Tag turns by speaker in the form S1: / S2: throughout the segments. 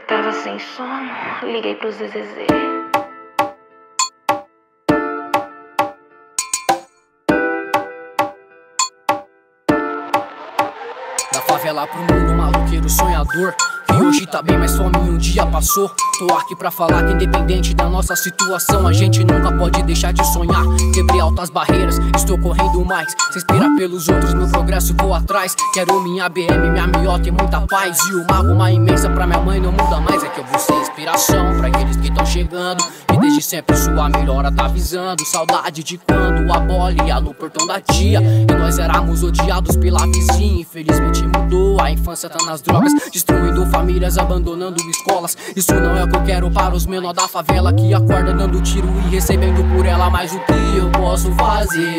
S1: Eu tava sem sono, liguei pro ZZZ.
S2: Da favela pro mundo, maloqueiro sonhador hoje tá bem, mas fome um dia passou. Tô aqui pra falar que independente da nossa situação A gente nunca pode deixar de sonhar. Quebrei altas barreiras, estou correndo mais. Se inspirar pelos outros, meu progresso vou atrás. Quero minha BM, minha miota e muita paz. E uma uma imensa pra minha mãe não muda mais. É que eu vou ser inspiração pra aqueles que tão chegando Sempre sua melhora tá avisando. Saudade de quando a bola ia no portão da tia. E nós éramos odiados pela vizinha. Infelizmente mudou, a infância tá nas drogas. Destruindo famílias, abandonando escolas. Isso não é o que eu quero para os menores da favela Que acorda dando tiro e recebendo por ela Mas o que eu posso fazer.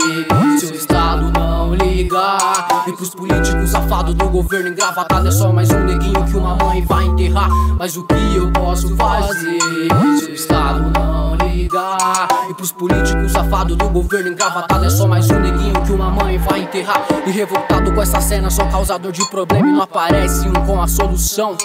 S2: Se o Estado não ligar? E pros políticos safados do governo engravatado É só mais um neguinho que uma mãe vai enterrar. Mas o que eu posso fazer? Se o Estado não E pros políticos safados do governo engravatado É só mais um neguinho que uma mãe vai enterrar. E revoltado com essa cena, só causador de problema E não aparece um com a solução.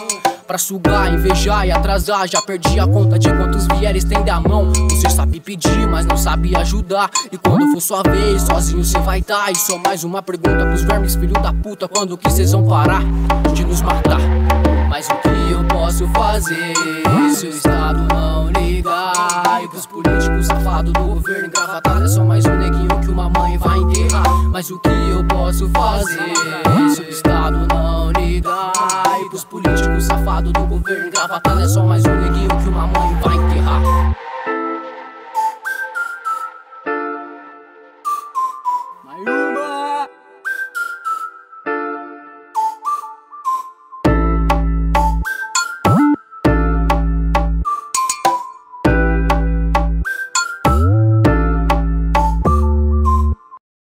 S2: Pra sugar, invejar e atrasar Já perdi a conta de quantos vieram estender a mão. Você sabe pedir, mas não sabe ajudar. E quando for sua vez, sozinho cê vai dar. E só mais uma pergunta pros vermes, filho da puta Quando que cês vão parar de nos matar? Mas o que eu posso fazer se o Estado não ligar? E pros políticos safados do governo engravatado É só mais um neguinho que uma mãe vai enterrar Mas o que eu posso fazer se o Estado não ligar? E pros políticos safados do governo engravatado É só mais um neguinho que uma mãe